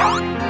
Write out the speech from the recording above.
Bye.